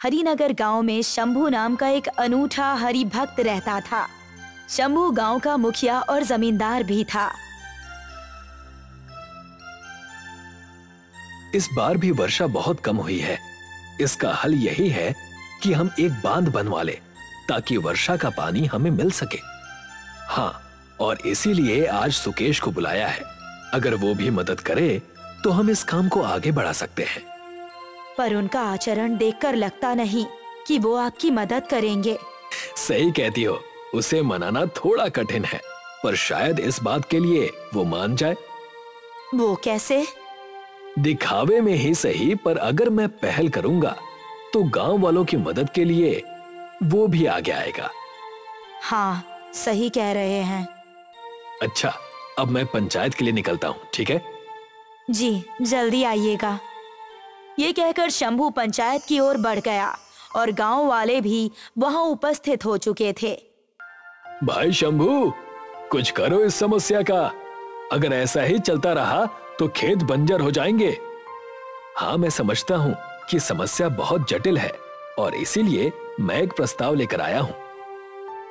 हरिनगर गाँव में शंभू नाम का एक अनूठा हरि भक्त रहता था। शंभू गाँव का मुखिया और जमींदार भी था। इस बार भी वर्षा बहुत कम हुई है। इसका हल यही है कि हम एक बाँध बनवा ले, ताकि वर्षा का पानी हमें मिल सके। हाँ और इसीलिए आज सुकेश को बुलाया है। अगर वो भी मदद करे तो हम इस काम को आगे बढ़ा सकते हैं। पर उनका आचरण देखकर लगता नहीं कि वो आपकी मदद करेंगे। सही कहती हो उसे मनाना थोड़ा कठिन है पर शायद इस बात के लिए वो मान जाए। वो कैसे? दिखावे में ही सही पर अगर मैं पहल करूँगा तो गाँव वालों की मदद के लिए वो भी आगे आएगा। हाँ सही कह रहे हैं। अच्छा अब मैं पंचायत के लिए निकलता हूँ ठीक है? जी जल्दी आइएगा। ये कहकर शंभू पंचायत की ओर बढ़ गया और गाँव वाले भी वहाँ उपस्थित हो चुके थे। भाई शंभू, कुछ करो इस समस्या का। अगर ऐसा ही चलता रहा तो खेत बंजर हो जाएँगे। हाँ मैं समझता हूँ कि समस्या बहुत जटिल है और इसीलिए मैं एक प्रस्ताव लेकर आया हूँ।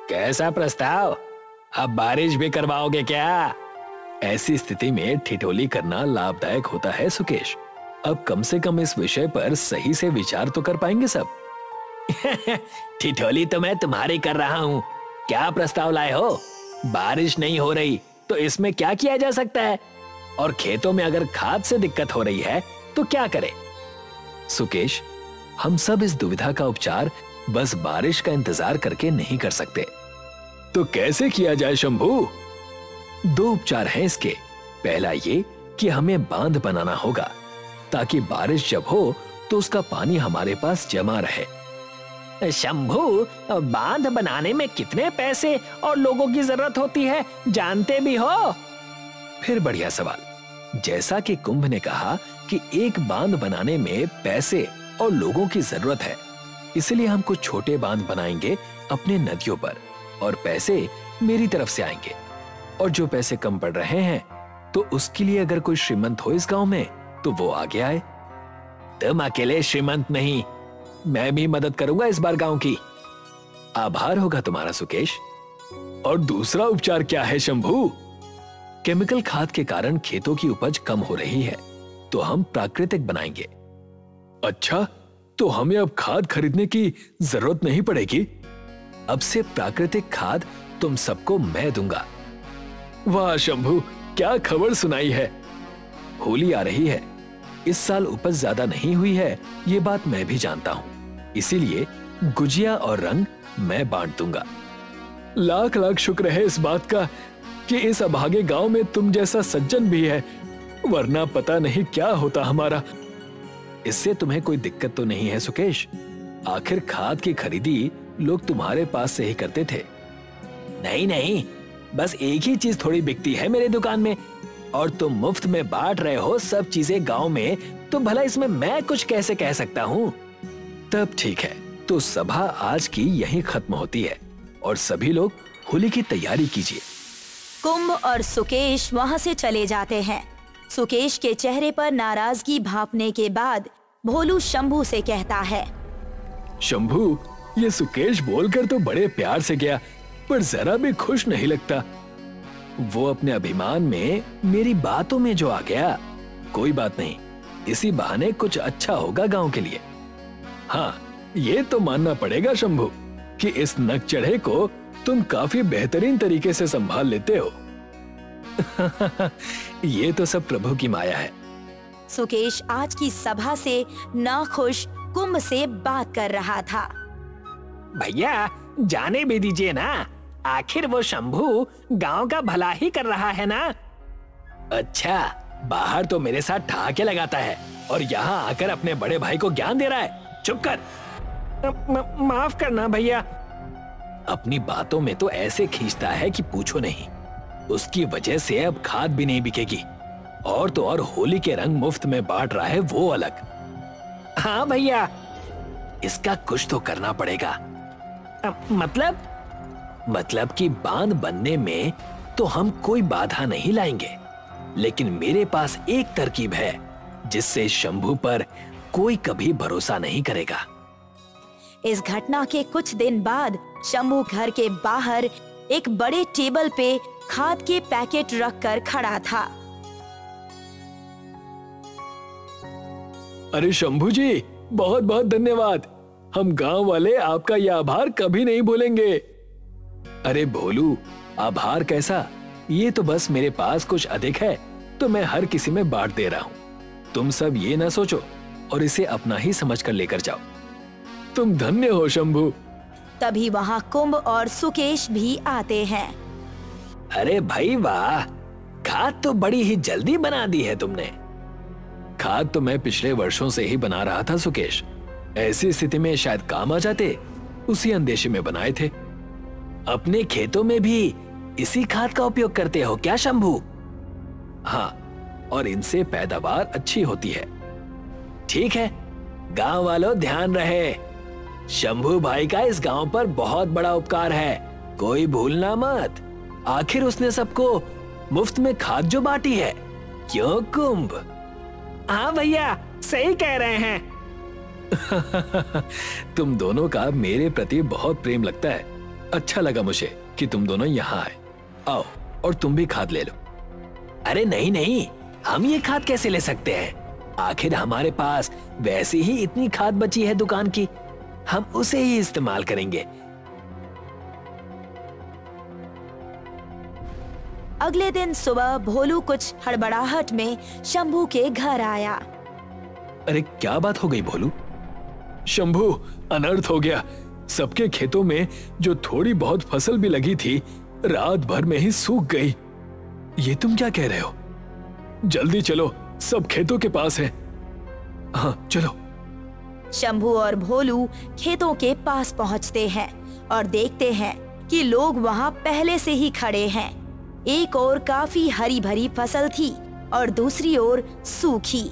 कैसा प्रस्ताव? अब बारिश भी करवाओगे क्या? ऐसी स्थिति में ठिठोली करना लाभदायक होता है, सुकेश। अब कम से कम इस विषय पर सही से विचार तो कर पाएँगे सब। ठिठोली तो मैं तुम्हारी कर रहा हूँ। क्या प्रस्ताव लाए हो? बारिश नहीं हो रही तो इसमें क्या किया जा सकता है? और खेतों में अगर खाद से दिक्कत हो रही है तो क्या करें? सुकेश, हम सब इस दुविधा का उपचार बस बारिश का इंतज़ार करके नहीं कर सकते। तो कैसे किया जाए शंभू? दो उपचार हैं इसके। पहला ये कि हमें बाँध बनाना होगा। ताकि बारिश जब हो तो उसका पानी हमारे पास जमा रहे। शंभू, बाँध बनाने में कितने पैसे और लोगों की ज़रूरत होती है, जानते भी हो? फिर बढ़िया सवाल। जैसा कि कुंभ ने कहा कि एक बाँध बनाने में पैसे और लोगों की ज़रूरत है, इसलिए हम कुछ छोटे बाँध बनाएँगे अपने नदियों पर और पैसे मेरी तरफ़ से आएँगे। और जो पैसे कम पड़ रहे हैं तो उसके लिए अगर कोई श्रीमंत हो इस गाँव में तो वो आगे आए। तुम अकेले श्रीमंत नहीं, मैं भी मदद करूँगा इस बार गाँव की। आभार होगा तुम्हारा, सुकेश। और दूसरा उपचार क्या है, शंभू? केमिकल खाद के कारण खेतों की उपज कम हो रही है तो हम प्राकृतिक बनाएँगे। अच्छा तो हमें अब खाद खरीदने की ज़रूरत नहीं पड़ेगी। अब से प्राकृतिक खाद तुम सबको मैं दूँगा। वाह, शंभू, क्या खबर सुनाई है। होली आ रही है। इस साल उपज ज़्यादा नहीं हुई है, ये बात मैं भी जानता हूँ। इसीलिए गुजिया और रंग मैं बांट दूँगा। लाख लाख शुक्र है इस बात का कि इस अभागे गाँव में तुम जैसा सज्जन भी है, वरना पता नहीं क्या होता हमारा। इससे तुम्हें कोई दिक्कत तो नहीं है, सुकेश? आखिर खाद की खरीदी लोग तुम्हारे पास से ही करते थे। नहीं नहीं, बस एक ही चीज़ थोड़ी बिकती है मेरे दुकान में और तुम मुफ़्त में बांट रहे हो सब चीज़ें गाँव में तो भला इसमें मैं कुछ कैसे कह सकता हूँ? तब ठीक है तो सभा आज की यहीं खत्म होती है और सभी लोग होली की तैयारी कीजिए। कुंभ और सुकेश वहाँ से चले जाते हैं। सुकेश के चेहरे पर नाराज़गी भापने के बाद भोलू शंभू से कहता है शंभू ये सुकेश बोलकर तो बड़े प्यार से गया पर जरा भी खुश नहीं लगता। वो अपने अभिमान में मेरी बातों में जो आ गया कोई बात नहीं। इसी बहाने कुछ अच्छा होगा गाँव के लिए। हाँ ये तो मानना पड़ेगा शंभू कि इस नक चढ़े को तुम काफ़ी बेहतरीन तरीके से संभाल लेते हो। ये तो सब प्रभु की माया है। सुकेश आज की सभा से नाखुश कुंभ से बात कर रहा था। भैया जाने भी दीजिए ना। आखिर वो शंभू गाँव का भला ही कर रहा है ना? अच्छा बाहर तो मेरे साथ ठहाके लगाता है और यहाँ आकर अपने बड़े भाई को ज्ञान दे रहा है। चुप कर। माफ़ करना भैया। अपनी बातों में तो ऐसे खींचता है कि पूछो नहीं। उसकी वजह से अब खाद भी नहीं बिकेगी। और तो और होली के रंग मुफ़्त में बांट रहा है वो अलग। हाँ भैया। इसका कुछ तो करना पड़ेगा। आ, मतलब? मतलब कि बाँध बनने में तो हम कोई बाधा नहीं लाएँगे। लेकिन मेरे पास एक तरकीब है जिससे शंभू पर कोई कभी भरोसा नहीं करेगा। इस घटना के कुछ दिन बाद शंभू घर के बाहर एक बड़े टेबल पे खाद के पैकेट रखकर खड़ा था। अरे शंभू जी बहुत बहुत धन्यवाद। हम गाँव वाले आपका यह आभार कभी नहीं भूलेंगे। अरे भोलू आभार कैसा? ये तो बस मेरे पास कुछ अधिक है तो मैं हर किसी में बांट दे रहा हूँ। तुम सब ये ना सोचो और इसे अपना ही समझ कर लेकर जाओ। तुम धन्य हो शंभू। तभी वहाँ कुंभ और सुकेश भी आते हैं। अरे भाई वाह खाद तो बड़ी ही जल्दी बना दी है तुमने। खाद तो मैं पिछले वर्षों से ही बना रहा था सुकेश। ऐसी स्थिति में शायद काम आ जाते उसी अंदेशे में बनाए थे। अपने खेतों में भी इसी खाद का उपयोग करते हो क्या शंभू? हाँ और इनसे पैदावार अच्छी होती है। ठीक है गाँव वालों ध्यान रहे। शंभू भाई का इस गाँव पर बहुत बड़ा उपकार है। कोई भूलना मत। आखिर उसने सबको मुफ़्त में खाद जो बांटी है क्यों कुंभ? हाँ भैया सही कह रहे हैं। तुम दोनों का मेरे प्रति बहुत प्रेम लगता है। अच्छा लगा मुझे कि तुम दोनों यहाँ आए। आओ और तुम भी खाद ले लो। अरे नहीं नहीं हम ये खाद कैसे ले सकते हैं? आखिर हमारे पास वैसी ही इतनी खाद बची है दुकान की। हम उसे ही इस्तेमाल करेंगे। अगले दिन सुबह भोलू कुछ हड़बड़ाहट में शंभू के घर आया। अरे क्या बात हो गई भोलू? शंभू अनर्थ हो गया। सबके खेतों में जो थोड़ी बहुत फ़सल भी लगी थी, रात भर में ही सूख गई। ये तुम क्या कह रहे हो? जल्दी चलो, सब खेतों के पास है। हाँ चलो। शंभू और भोलू खेतों के पास पहुँचते हैं और देखते हैं कि लोग वहाँ पहले से ही खड़े हैं। एक और काफ़ी हरी भरी फ़सल थी और दूसरी ओर सूखी।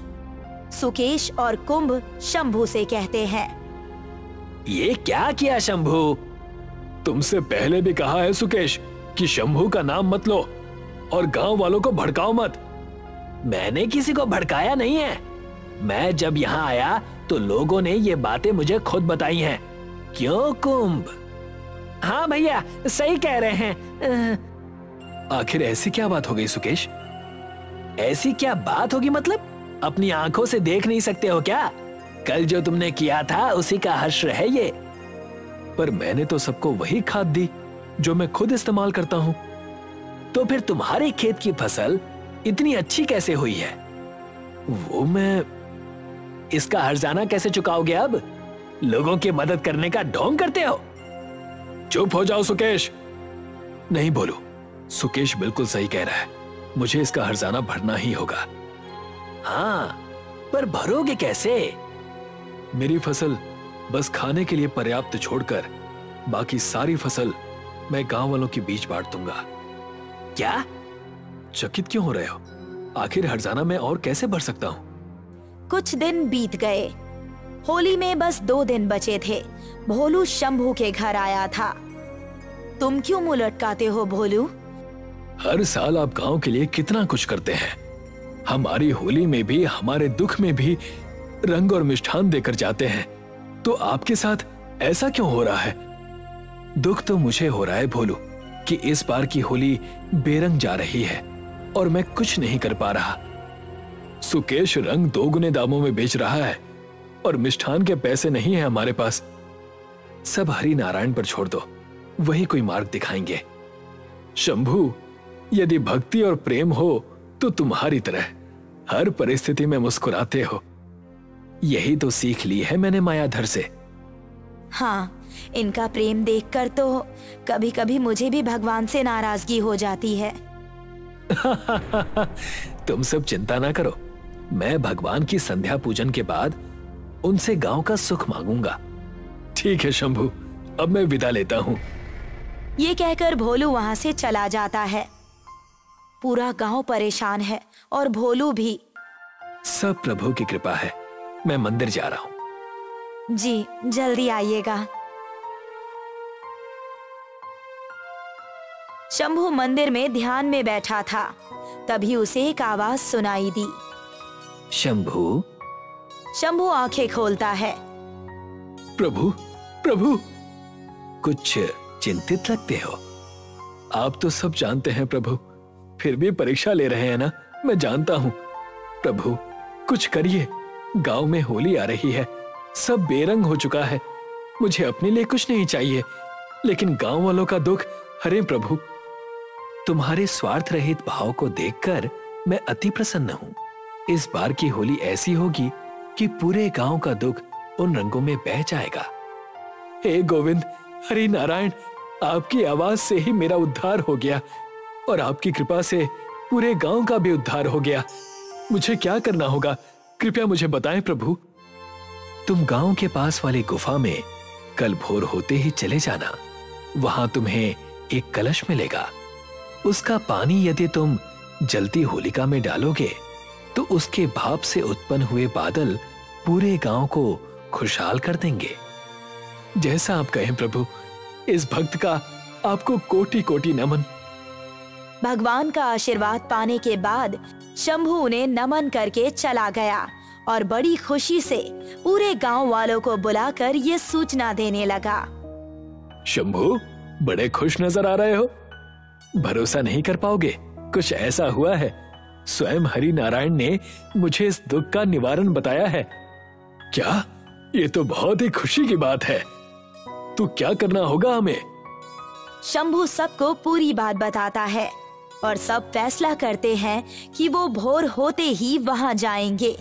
सुकेश और कुंभ शंभू से कहते हैं ये क्या किया शंभू? तुमसे पहले भी कहा है सुकेश कि शंभू का नाम मत लो और गाँव वालों को भड़काओ मत। मैंने किसी को भड़काया नहीं है। मैं जब यहाँ आया तो लोगों ने ये बातें मुझे खुद बताई हैं। क्यों, कुंभ? हाँ भैया, सही कह रहे हैं। आखिर ऐसी क्या बात हो गई सुकेश? ऐसी क्या बात होगी मतलब? अपनी आँखों से देख नहीं सकते हो क्या? कल जो तुमने किया था, उसी का हश्र है ये। पर मैंने तो सबको वही खाद दी, जो मैं खुद इस्तेमाल करता हूँ। तो फिर तुम्हारे खेत की फ़सल इतनी अच्छी कैसे हुई है? वो मैं इसका हर्जाना कैसे चुकाओगे अब? लोगों की मदद करने का ढोंग करते हो? चुप हो जाओ, सुकेश। नहीं बोलो, सुकेश बिल्कुल सही कह रहा है। मुझे इसका हर्जाना भरना ही होगा। हाँ पर भरोगे कैसे? मेरी फ़सल बस खाने के लिए पर्याप्त छोड़कर बाकी सारी फ़सल मैं गाँव वालों के बीच बांट दूँगा। क्या? चकित क्यों हो रहे हो? आखिर हरजाना मैं और कैसे भर सकता हूँ? कुछ दिन बीत गए। होली में बस दो दिन बचे थे। भोलू शंभू के घर आया था। तुम क्यों मुँह लटकाते हो भोलू? हर साल आप गाँव के लिए कितना कुछ करते हैं। हमारी होली में भी हमारे दुख में भी रंग और मिष्ठान देकर जाते हैं। तो आपके साथ ऐसा क्यों हो रहा है? दुख तो मुझे हो रहा है, भोलू, कि इस बार की होली बेरंग जा रही है और मैं कुछ नहीं कर पा रहा। सुकेश रंग दो गुने दामों में बेच रहा है और मिष्ठान के पैसे नहीं है हमारे पास। सब हरि नारायण पर छोड़ दो, वही कोई मार्ग दिखाएँगे। शंभू, यदि भक्ति और प्रेम हो तो तुम्हारी तरह, हर परिस्थिति में मुस्कुराते हो। यही तो सीख ली है मैंने मायाधर से। हाँ इनका प्रेम देखकर तो कभी कभी मुझे भी भगवान से नाराज़गी हो जाती है। तुम सब चिंता ना करो। मैं भगवान की संध्या पूजन के बाद उनसे गाँव का सुख मांगूँगा। ठीक है शंभू। अब मैं विदा लेता हूँ। ये कहकर भोलू वहाँ से चला जाता है। पूरा गाँव परेशान है और भोलू भी। सब प्रभु की कृपा है। मैं मंदिर जा रहा हूँ। जी जल्दी आइएगा। शंभू मंदिर में ध्यान में बैठा था। तभी उसे एक आवाज़ सुनाई दी। शंभू? शंभू आँखें खोलता है। प्रभु प्रभु! कुछ चिंतित लगते हो? आप तो सब जानते हैं प्रभु। फिर भी परीक्षा ले रहे हैं ना? मैं जानता हूँ। प्रभु कुछ करिए। गाँव में होली आ रही है। सब बेरंग हो चुका है। मुझे अपने लिए कुछ नहीं चाहिए। लेकिन गाँव वालों का दुख, हरे प्रभु। तुम्हारे स्वार्थ रहित भाव को देखकर मैं अति प्रसन्न हूँ। इस बार की होली ऐसी होगी कि पूरे गाँव का दुख उन रंगों में बह जाएगा। हे गोविंद, हरि नारायण, आपकी आवाज़ से ही मेरा उद्धार हो गया और आपकी कृपा से पूरे गाँव का भी उद्धार हो गया। मुझे क्या करना होगा? कृपया मुझे बताएँ प्रभु, तुम गाँव के पास वाली गुफा में कल भोर होते ही चले जाना। वहाँ तुम्हें एक कलश मिलेगा। उसका पानी यदि तुम जलती होलिका में डालोगे तो उसके भाप से उत्पन्न हुए बादल पूरे गाँव को खुशहाल कर देंगे। जैसा आप कहें प्रभु, इस भक्त का आपको कोटि कोटि नमन। भगवान का आशीर्वाद पाने के बाद शंभू उन्हें नमन करके चला गया और बड़ी खुशी से पूरे गाँव वालों को बुलाकर ये सूचना देने लगा। शंभू बड़े खुश नज़र आ रहे हो। भरोसा नहीं कर पाओगे? कुछ ऐसा हुआ है? स्वयं हरि नारायण ने मुझे इस दुख का निवारण बताया है। क्या? ये तो बहुत ही खुशी की बात है। तो क्या करना होगा हमें? शंभू सबको पूरी बात बताता है। और सब फैसला करते हैं कि वो भोर होते ही वहाँ जाएँगे।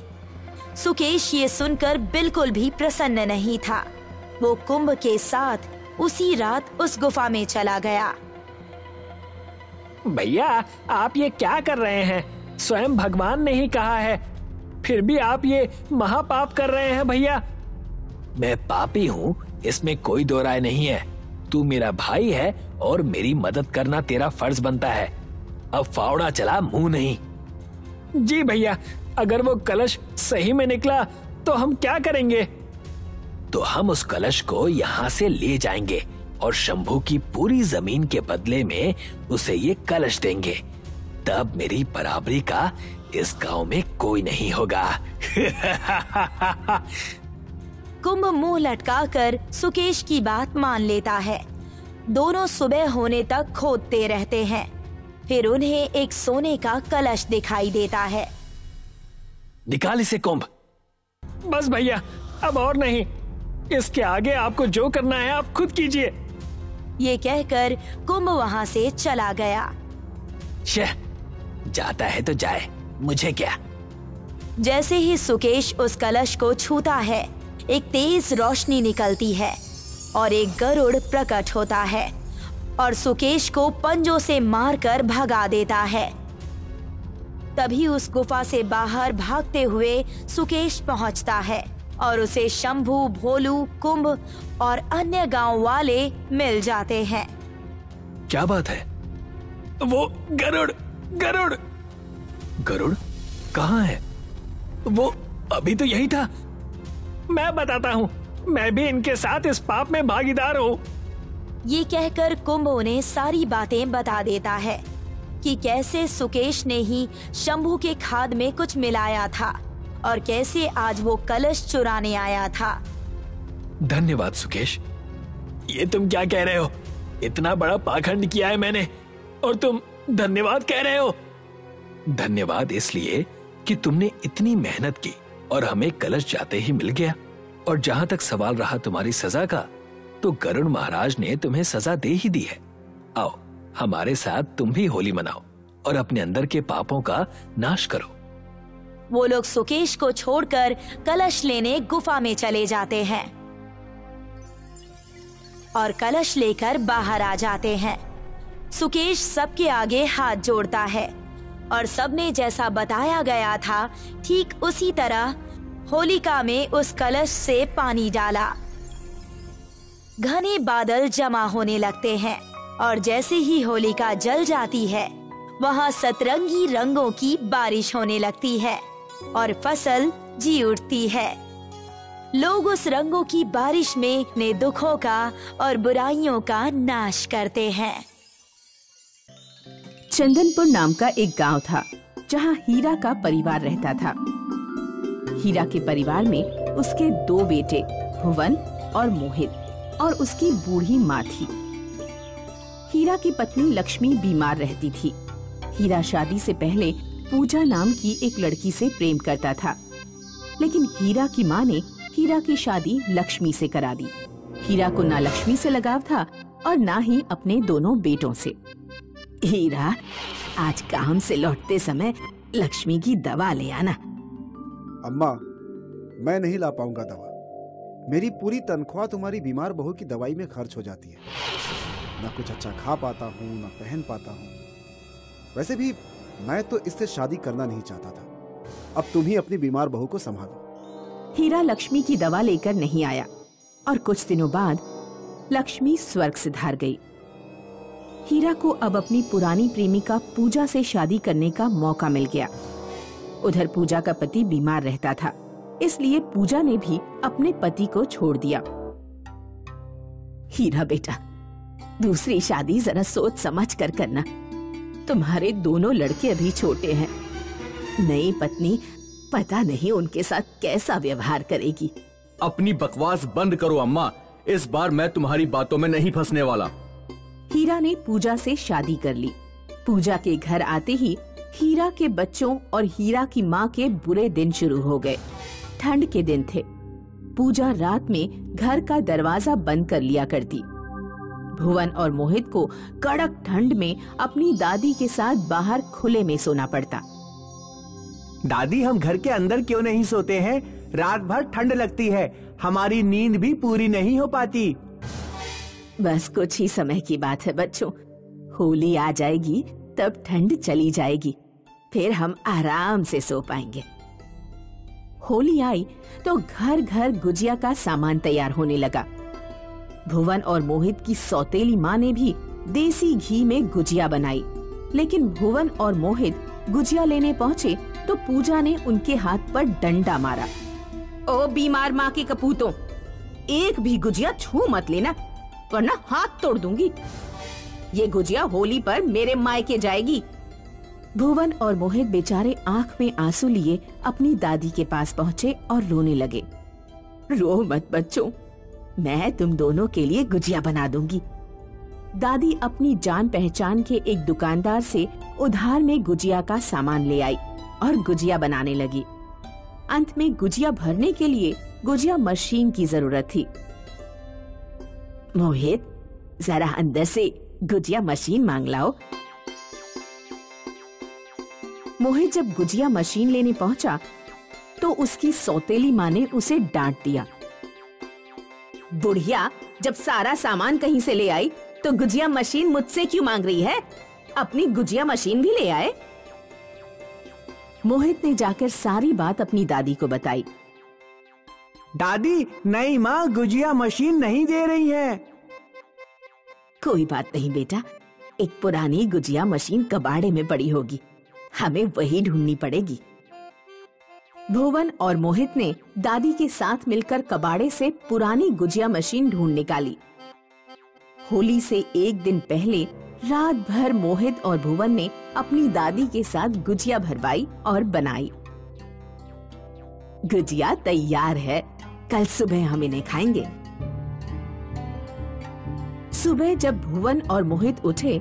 सुकेश ये सुनकर बिल्कुल भी प्रसन्न नहीं था। वो कुंभ के साथ उसी रात उस गुफा में चला गया। भैया, आप ये क्या कर रहे हैं? स्वयं भगवान ने ही कहा है। फिर भी आप ये महापाप कर रहे हैं भैया? मैं पापी हूँ, इसमें कोई दो राय नहीं है। तू मेरा भाई है और मेरी मदद करना तेरा फ़र्ज़ बनता है। अब फावड़ा चला मुँह नहीं। जी भैया, अगर वो कलश सही में निकला तो हम क्या करेंगे? तो हम उस कलश को यहाँ से ले जाएँगे और शंभू की पूरी ज़मीन के बदले में उसे ये कलश देंगे। तब मेरी बराबरी का इस गाँव में कोई नहीं होगा। कुंभ मुँह लटकाकर सुकेश की बात मान लेता है। दोनों सुबह होने तक खोदते रहते हैं। फिर उन्हें एक सोने का कलश दिखाई देता है। निकाल इसे कुंभ। बस भैया अब और नहीं। इसके आगे आपको जो करना है आप खुद कीजिए। ये कहकर कुंभ वहाँ से चला गया। शह, जाता है तो जाए। मुझे क्या? जैसे ही सुकेश उस कलश को छूता है एक तेज रोशनी निकलती है और एक गरुड़ प्रकट होता है। और सुकेश को पंजों से मारकर भगा देता है। तभी उस गुफा से बाहर भागते हुए सुकेश पहुँचता है और उसे शंभू, भोलू, कुंभ और अन्य गाँव वाले मिल जाते हैं। क्या बात है? वो गरुड़ गरुड़। गरुड़? कहाँ है? वो अभी तो यही था। मैं बताता हूँ, मैं भी इनके साथ इस पाप में भागीदार हूँ। ये कहकर कुंभ उन्हें सारी बातें बता देता है कि कैसे सुकेश ने ही शंभू के खाद में कुछ मिलाया था और कैसे आज वो कलश चुराने आया था। धन्यवाद, सुकेश। ये तुम क्या कह रहे हो? इतना बड़ा पाखंड किया है मैंने, और तुम धन्यवाद कह रहे हो। धन्यवाद इसलिए कि तुमने इतनी मेहनत की और हमें कलश जाते ही मिल गया, और जहाँ तक सवाल रहा तुम्हारी सजा का तो गरुण महाराज ने तुम्हें सजा दे ही दी है। आओ, हमारे साथ तुम भी होली मनाओ और अपने अंदर के पापों का नाश करो। वो लोग सुकेश को छोड़कर कलश लेने गुफा में चले जाते हैं और कलश लेकर बाहर आ जाते हैं। सुकेश सबके आगे हाथ जोड़ता है और सबने जैसा बताया गया था, ठीक उसी तरह होलिका में उस कलश से पानी डाला। घने बादल जमा होने लगते हैं और जैसे ही होलिका जल जाती है, वहाँ सतरंगी रंगों की बारिश होने लगती है और फ़सल जी उठती है। लोग उस रंगों की बारिश में अपने दुखों का और बुराइयों का नाश करते हैं। चंदनपुर नाम का एक गाँव था, जहाँ हीरा का परिवार रहता था। हीरा के परिवार में उसके दो बेटे, भुवन और मोहित। और उसकी बूढ़ी माँ थी। हीरा की पत्नी लक्ष्मी बीमार रहती थी। हीरा शादी से पहले पूजा नाम की एक लड़की से प्रेम करता था। लेकिन हीरा की माँ ने हीरा की शादी लक्ष्मी से करा दी। हीरा को ना लक्ष्मी से लगाव था और ना ही अपने दोनों बेटों से। हीरा, आज काम से लौटते समय लक्ष्मी की दवा ले आना। अम्मा, मैं नहीं ला पाऊँगा दवा। मेरी पूरी तनख्वाह तुम्हारी बीमार बहू की दवाई में खर्च हो जाती है। ना कुछ अच्छा खा पाता हूँ, ना पहन पाता हूँ। वैसे भी मैं तो इससे शादी करना नहीं चाहता था। अब तुम ही अपनी बीमार बहू को संभालो। हीरा लक्ष्मी की दवा लेकर नहीं आया और कुछ दिनों बाद लक्ष्मी स्वर्ग से धार गई। हीरा को अब अपनी पुरानी प्रेमिका पूजा से शादी करने का मौका मिल गया। उधर पूजा का पति बीमार रहता था। इसलिए पूजा ने भी अपने पति को छोड़ दिया। हीरा बेटा दूसरी शादी जरा सोच समझ कर करना। तुम्हारे दोनों लड़के अभी छोटे हैं। नई पत्नी पता नहीं उनके साथ कैसा व्यवहार करेगी। अपनी बकवास बंद करो अम्मा इस बार मैं तुम्हारी बातों में नहीं फंसने वाला। हीरा ने पूजा से शादी कर ली। पूजा के घर आते ही हीरा के बच्चों और हीरा की माँ के बुरे दिन शुरू हो गए। ठंड के दिन थे। पूजा रात में घर का दरवाज़ा बंद कर लिया करती। भुवन और मोहित को कड़क ठंड में अपनी दादी के साथ बाहर खुले में सोना पड़ता। दादी हम घर के अंदर क्यों नहीं सोते हैं? रात भर ठंड लगती है। हमारी नींद भी पूरी नहीं हो पाती। बस कुछ ही समय की बात है बच्चों। होली आ जाएगी तब ठंड चली जाएगी। फिर हम आराम से सो पाएँगे। होली आई तो घर घर गुजिया का सामान तैयार होने लगा। भुवन और मोहित की सौतेली माँ ने भी देसी घी में गुजिया बनाई। लेकिन भुवन और मोहित गुजिया लेने पहुँचे तो पूजा ने उनके हाथ पर डंडा मारा। ओ बीमार माँ के कपूतों, एक भी गुजिया छू मत लेना, वरना हाथ तोड़ दूँगी। ये गुजिया होली पर मेरे मायके जाएगी। भुवन और मोहित बेचारे आँख में आँसू लिए अपनी दादी के पास पहुँचे और रोने लगे। रो मत बच्चों, मैं तुम दोनों के लिए गुजिया बना दूँगी। दादी अपनी जान पहचान के एक दुकानदार से उधार में गुजिया का सामान ले आई और गुजिया बनाने लगी। अंत में गुजिया भरने के लिए गुजिया मशीन की ज़रूरत थी। मोहित, जरा अंदर से गुजिया मशीन मांग लाओ। मोहित जब गुजिया मशीन लेने पहुँचा तो उसकी सौतेली माँ ने उसे डांट दिया। बुढ़िया जब सारा सामान कहीं से ले आई तो गुजिया मशीन मुझसे क्यों मांग रही है? अपनी गुजिया मशीन भी ले आए। मोहित ने जाकर सारी बात अपनी दादी को बताई। दादी नई माँ गुजिया मशीन नहीं दे रही है। कोई बात नहीं बेटा एक पुरानी गुजिया मशीन कबाड़े में पड़ी होगी। हमें वही ढूंढनी पड़ेगी। भुवन और मोहित ने दादी के साथ मिलकर कबाड़े से पुरानी गुजिया मशीन ढूंढ निकाली। होली से एक दिन पहले रात भर मोहित और भुवन ने अपनी दादी के साथ गुजिया भरवाई और बनाई। गुजिया तैयार है। कल सुबह हम इन्हें खाएँगे। सुबह जब भुवन और मोहित उठे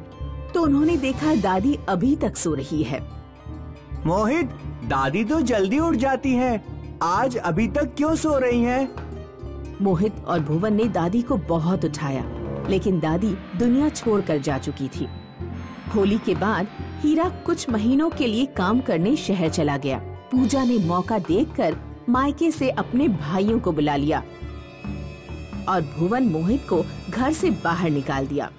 तो उन्होंने देखा दादी अभी तक सो रही है। मोहित, दादी तो जल्दी उठ जाती हैं। आज अभी तक क्यों सो रही हैं? मोहित और भुवन ने दादी को बहुत उठाया, लेकिन दादी दुनिया छोड़कर जा चुकी थी होली के बाद हीरा कुछ महीनों के लिए काम करने शहर चला गया पूजा ने मौका देखकर मायके से अपने भाइयों को बुला लिया और भुवन मोहित को घर से बाहर निकाल दिया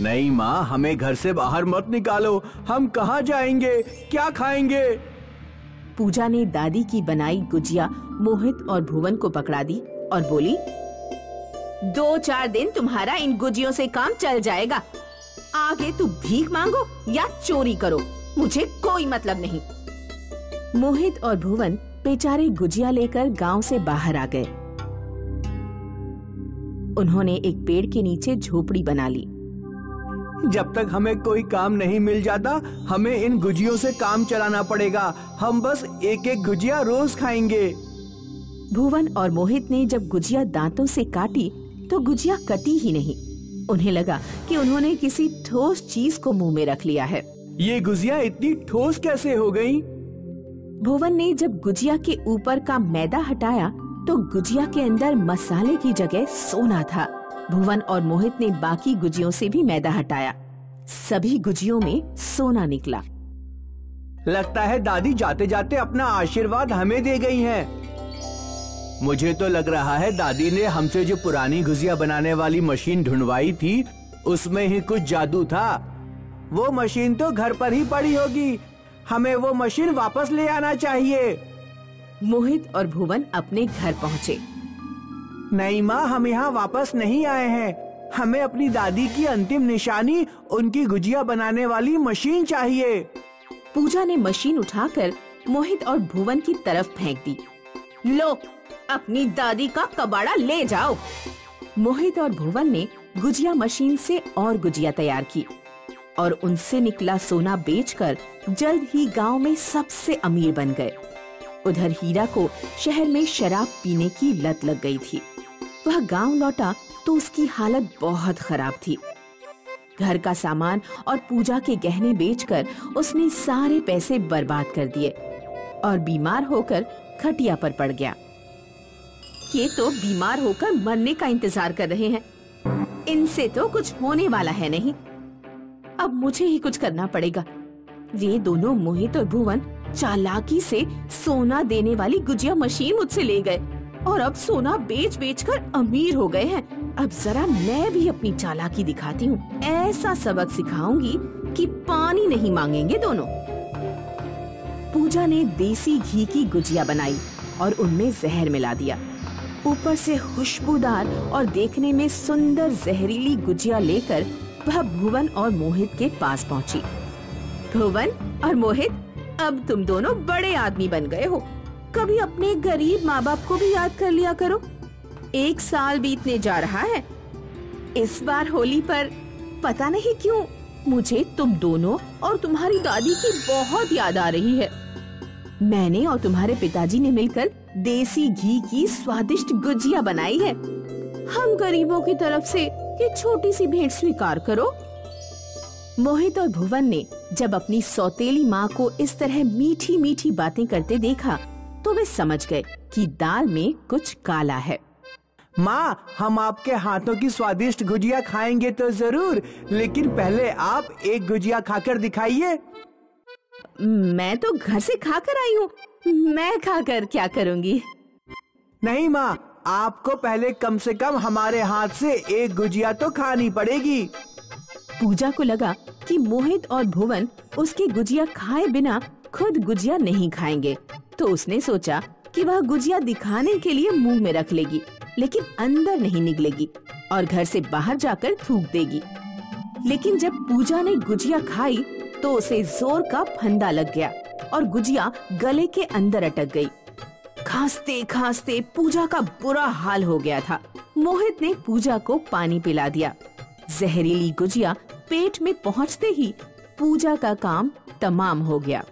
नहीं माँ, हमें घर से बाहर मत निकालो। हम कहाँ जाएँगे? क्या खाएँगे? पूजा ने दादी की बनाई गुजिया, मोहित और भुवन को पकड़ा दी और बोली, दो चार दिन तुम्हारा इन गुजियों से काम चल जाएगा। आगे तू भीख मांगो या चोरी करो। मुझे कोई मतलब नहीं। मोहित और भुवन बेचारे गुजिया लेकर गाँव से बाहर आ गए। उन्होंने एक पेड़ के नीचे झोपड़ी बना ली। जब तक हमें कोई काम नहीं मिल जाता हमें इन गुजियों से काम चलाना पड़ेगा। हम बस एक एक गुजिया रोज खाएँगे। भुवन और मोहित ने जब गुजिया दांतों से काटी तो गुजिया कटी ही नहीं। उन्हें लगा कि उन्होंने किसी ठोस चीज़ को मुँह में रख लिया है। ये गुजिया इतनी ठोस कैसे हो गई? भुवन ने जब गुजिया के ऊपर का मैदा हटाया तो गुजिया के अंदर मसाले की जगह सोना था। भुवन और मोहित ने बाकी गुजियों से भी मैदा हटाया। सभी गुजियों में सोना निकला। लगता है दादी जाते जाते अपना आशीर्वाद हमें दे गई हैं। मुझे तो लग रहा है दादी ने हमसे जो पुरानी गुजिया बनाने वाली मशीन ढूंढवाई थी उसमें ही कुछ जादू था। वो मशीन तो घर पर ही पड़ी होगी। हमें वो मशीन वापस ले आना चाहिए। मोहित और भुवन अपने घर पहुँचे। नहीं माँ हम यहाँ वापस नहीं आए हैं। हमें अपनी दादी की अंतिम निशानी, उनकी गुजिया बनाने वाली मशीन चाहिए। पूजा ने मशीन उठाकर मोहित और भुवन की तरफ़ फेंक दी। लो, अपनी दादी का कबाड़ा ले जाओ। मोहित और भुवन ने गुजिया मशीन से और गुजिया तैयार की और उनसे निकला सोना बेचकर जल्द ही गाँव में सबसे अमीर बन गए। उधर हीरा को शहर में शराब पीने की लत लग गई थी। वह गाँव लौटा तो उसकी हालत बहुत खराब थी। घर का सामान और पूजा के गहने बेचकर उसने सारे पैसे बर्बाद कर दिए और बीमार होकर खटिया पर पड़ गया। ये तो बीमार होकर मरने का इंतज़ार कर रहे हैं। इनसे तो कुछ होने वाला है नहीं। अब मुझे ही कुछ करना पड़ेगा। वे दोनों मोहित और भुवन चालाकी से सोना देने वाली गुजिया मशीन मुझसे ले गए और अब सोना बेच बेच कर अमीर हो गए हैं। अब जरा मैं भी अपनी चालाकी दिखाती हूँ। ऐसा सबक सिखाऊँगी कि पानी नहीं मांगेंगे दोनों। पूजा ने देसी घी की गुजिया बनाई और उनमें जहर मिला दिया। ऊपर से खुशबूदार और देखने में सुंदर जहरीली गुजिया लेकर वह भुवन और मोहित के पास पहुँची। भुवन और मोहित अब तुम दोनों बड़े आदमी बन गए हो। कभी अपने गरीब माँ बाप को भी याद कर लिया करो। एक साल बीतने जा रहा है। इस बार होली पर पता नहीं क्यों मुझे तुम दोनों और तुम्हारी दादी की बहुत याद आ रही है। मैंने और तुम्हारे पिताजी ने मिलकर देसी घी की स्वादिष्ट गुजिया बनाई है। हम गरीबों की तरफ़ से ये छोटी सी भेंट स्वीकार करो। मोहित और भुवन ने जब अपनी सौतेली माँ को इस तरह मीठी मीठी बातें करते देखा तो वे समझ गए कि दाल में कुछ काला है। माँ हम आपके हाथों की स्वादिष्ट गुजिया खाएँगे तो ज़रूर लेकिन पहले आप एक गुजिया खाकर दिखाइए। मैं तो घर से खाकर आई हूँ। मैं खाकर क्या करूँगी? नहीं माँ आपको पहले कम से कम हमारे हाथ से एक गुजिया तो खानी पड़ेगी। पूजा को लगा कि मोहित और भुवन उसकी गुजिया खाए बिना खुद गुजिया नहीं खाएँगे। तो उसने सोचा कि वह गुजिया दिखाने के लिए मुँह में रख लेगी, लेकिन अंदर नहीं निकलेगी और घर से बाहर जाकर थूक देगी। लेकिन जब पूजा ने गुजिया खाई तो उसे ज़ोर का फंदा लग गया और गुजिया गले के अंदर अटक गई। खांसते खांसते पूजा का बुरा हाल हो गया था। मोहित ने पूजा को पानी पिला दिया। जहरीली गुजिया पेट में पहुँचते ही पूजा का काम तमाम हो गया।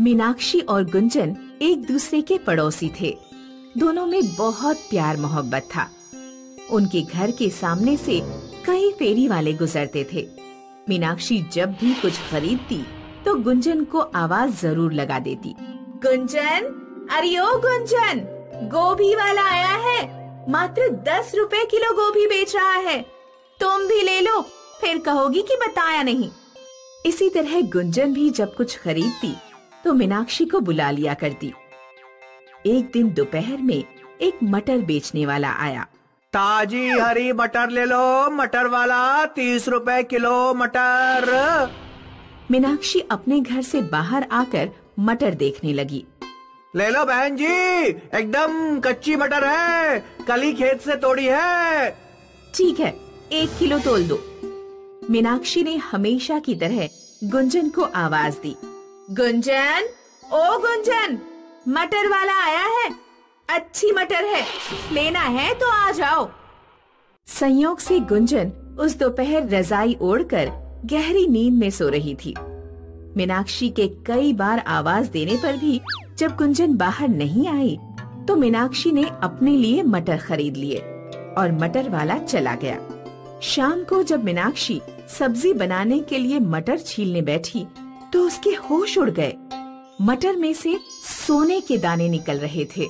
मीनाक्षी और गुंजन एक दूसरे के पड़ोसी थे। दोनों में बहुत प्यार मोहब्बत था। उनके घर के सामने से कई फेरी वाले गुजरते थे। मीनाक्षी जब भी कुछ खरीदती तो गुंजन को आवाज़ ज़रूर लगा देती। गुंजन, अरे ओ गुंजन, गोभी वाला आया है। मात्र दस रुपए किलो गोभी बेच रहा है। तुम भी ले लो फिर कहोगी कि बताया नहीं। इसी तरह गुंजन भी जब कुछ खरीदती तो मीनाक्षी को बुला लिया करती। एक दिन दोपहर में एक मटर बेचने वाला आया। ताजी हरी मटर ले लो मटर वाला तीस रुपए किलो मटर। मीनाक्षी अपने घर से बाहर आकर मटर देखने लगी। ले लो बहन जी, एकदम कच्ची मटर है, कल खेत से तोड़ी है। ठीक है, एक किलो तोल दो। मीनाक्षी ने हमेशा की तरह गुंजन को आवाज़ दी। गुंजन, ओ गुंजन, मटर वाला आया है, अच्छी मटर है, लेना है तो आ जाओ। संयोग से गुंजन उस दोपहर रजाई ओढ़कर गहरी नींद में सो रही थी। मीनाक्षी के कई बार आवाज़ देने पर भी जब गुंजन बाहर नहीं आई तो मीनाक्षी ने अपने लिए मटर खरीद लिए और मटर वाला चला गया। शाम को जब मीनाक्षी सब्ज़ी बनाने के लिए मटर छीलने बैठी तो उसके होश उड़ गए। मटर में से सोने के दाने निकल रहे थे।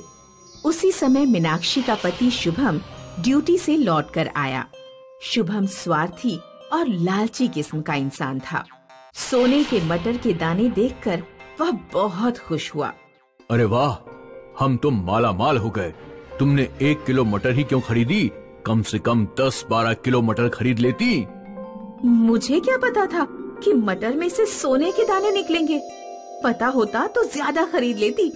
उसी समय मीनाक्षी का पति शुभम ड्यूटी से लौटकर आया। शुभम स्वार्थी और लालची किस्म का इंसान था। सोने के मटर के दाने देखकर वह बहुत खुश हुआ। अरे वाह हम तो माला माल हो गए। तुमने एक किलो मटर ही क्यों खरीदी? कम से कम दस बारह किलो मटर खरीद लेती। मुझे क्या पता था कि मटर में से सोने के दाने निकलेंगे। पता होता तो ज़्यादा खरीद लेती।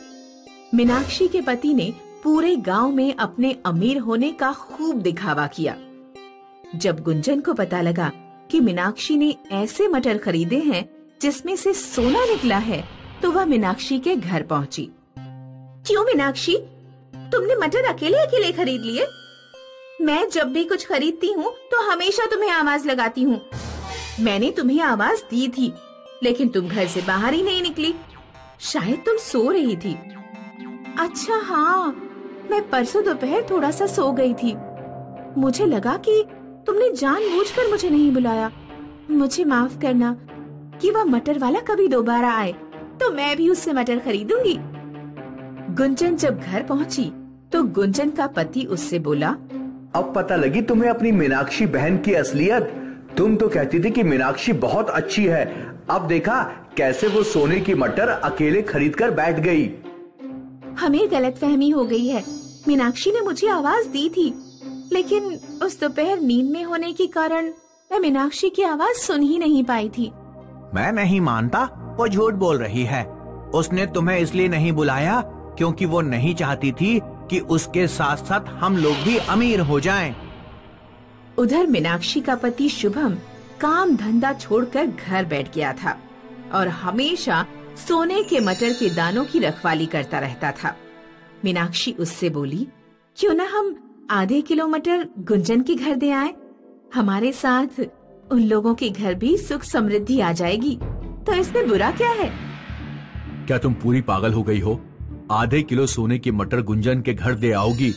मीनाक्षी के पति ने पूरे गाँव में अपने अमीर होने का खूब दिखावा किया। जब गुंजन को पता लगा कि मीनाक्षी ने ऐसे मटर खरीदे हैं जिसमें से सोना निकला है तो वह मीनाक्षी के घर पहुँची। क्यों मीनाक्षी? तुमने मटर अकेले अकेले खरीद लिए। मैं जब भी कुछ खरीदती हूँ तो हमेशा तुम्हें आवाज़ लगाती हूँ। मैंने तुम्हें आवाज़ दी थी, लेकिन तुम घर से बाहर ही नहीं निकली। शायद तुम सो रही थी। अच्छा हाँ मैं परसों दोपहर थोड़ा सा सो गई थी। मुझे लगा कि तुमने जानबूझकर मुझे नहीं बुलाया। मुझे माफ़ करना कि वह मटर वाला कभी दोबारा आए तो मैं भी उससे मटर खरीदूँगी। गुंजन जब घर पहुँची तो गुंजन का पति उससे बोला अब पता लगी तुम्हें अपनी मीनाक्षी बहन की असलियत? तुम तो कहती थी कि मीनाक्षी बहुत अच्छी है। अब देखा कैसे वो सोने की मटर अकेले खरीद कर बैठ गई। हमें गलतफहमी हो गई है। मीनाक्षी ने मुझे आवाज़ दी थी। लेकिन उस दोपहर नींद में होने के कारण मैं मीनाक्षी की आवाज़ सुन ही नहीं पाई थी। मैं नहीं मानता वो झूठ बोल रही है। उसने तुम्हें इसलिए नहीं बुलाया क्योंकि वो नहीं चाहती थी कि उसके साथ साथ हम लोग भी अमीर हो जाएँ। उधर मीनाक्षी का पति शुभम काम धंधा छोड़कर घर बैठ गया था और हमेशा सोने के मटर के दानों की रखवाली करता रहता था। मीनाक्षी उससे बोली क्यों न हम आधे किलो मटर गुंजन के घर दे आए। हमारे साथ उन लोगों के घर भी सुख समृद्धि आ जाएगी। तो इसमें बुरा क्या है? क्या तुम पूरी पागल हो गई हो? आधे किलो सोने की मटर गुंजन के घर दे आओगी।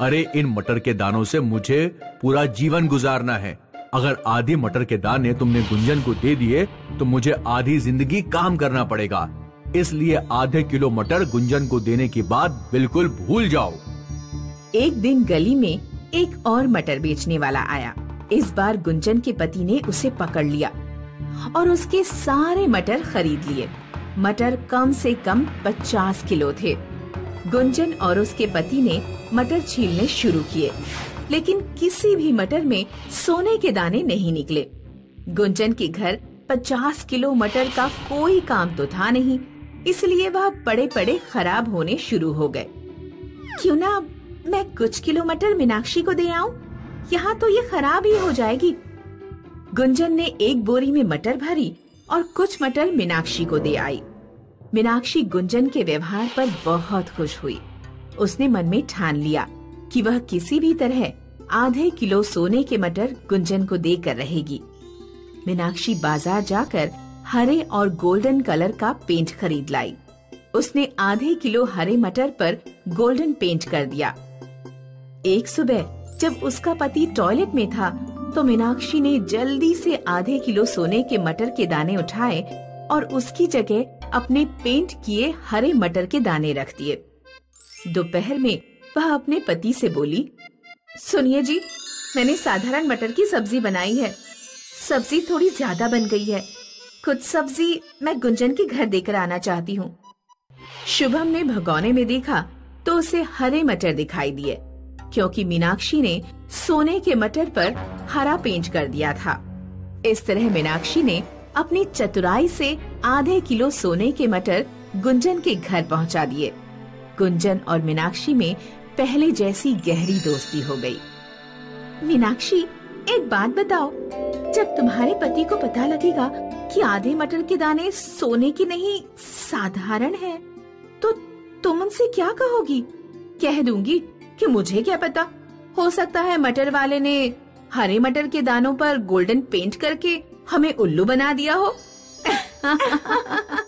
अरे, इन मटर के दानों से मुझे पूरा जीवन गुजारना है। अगर आधी मटर के दाने तुमने गुंजन को दे दिए तो मुझे आधी ज़िंदगी काम करना पड़ेगा। इसलिए आधे किलो मटर गुंजन को देने की बात बिल्कुल भूल जाओ। एक दिन गली में एक और मटर बेचने वाला आया। इस बार गुंजन के पति ने उसे पकड़ लिया और उसके सारे मटर खरीद लिए। मटर कम से कम पचास किलो थे। गुंजन और उसके पति ने मटर छीलने शुरू किए, लेकिन किसी भी मटर में सोने के दाने नहीं निकले। गुंजन के घर पचास किलो मटर का कोई काम तो था नहीं, इसलिए वह पड़े पड़े खराब होने शुरू हो गए। क्यों ना मैं कुछ किलो मटर मीनाक्षी को दे आऊँ? यहाँ तो ये खराब ही हो जाएगी। गुंजन ने एक बोरी में मटर भरी और कुछ मटर मीनाक्षी को दे आई। मीनाक्षी गुंजन के व्यवहार पर बहुत खुश हुई। उसने मन में ठान लिया कि वह किसी भी तरह आधे किलो सोने के मटर गुंजन को देकर रहेगी। मीनाक्षी बाज़ार जाकर हरे और गोल्डन कलर का पेंट खरीद लाई। उसने आधे किलो हरे मटर पर गोल्डन पेंट कर दिया। एक सुबह जब उसका पति टॉयलेट में था तो मीनाक्षी ने जल्दी से आधे किलो सोने के मटर के दाने उठाए और उसकी जगह अपने पेंट किए हरे मटर के दाने रख दिए। दोपहर में वह अपने पति से बोली, सुनिए जी, मैंने साधारण मटर की सब्ज़ी बनाई है। सब्ज़ी थोड़ी ज़्यादा बन गई है। कुछ सब्ज़ी मैं गुंजन के घर देकर आना चाहती हूँ। शुभम ने भगोने में देखा तो उसे हरे मटर दिखाई दिए। क्योंकि मीनाक्षी ने सोने के मटर पर हरा पेंट कर दिया था। इस तरह मीनाक्षी ने अपनी चतुराई से आधे किलो सोने के मटर गुंजन के घर पहुँचा दिए। गुंजन और मीनाक्षी में पहले जैसी गहरी दोस्ती हो गई। मीनाक्षी, एक बात बताओ, जब तुम्हारे पति को पता लगेगा कि आधे मटर के दाने सोने की नहीं, साधारण है तो तुम उनसे क्या कहोगी? कह दूँगी कि मुझे क्या पता? हो सकता है मटर वाले ने हरे मटर के दानों पर गोल्डन पेंट करके हमें उल्लू बना दिया हो।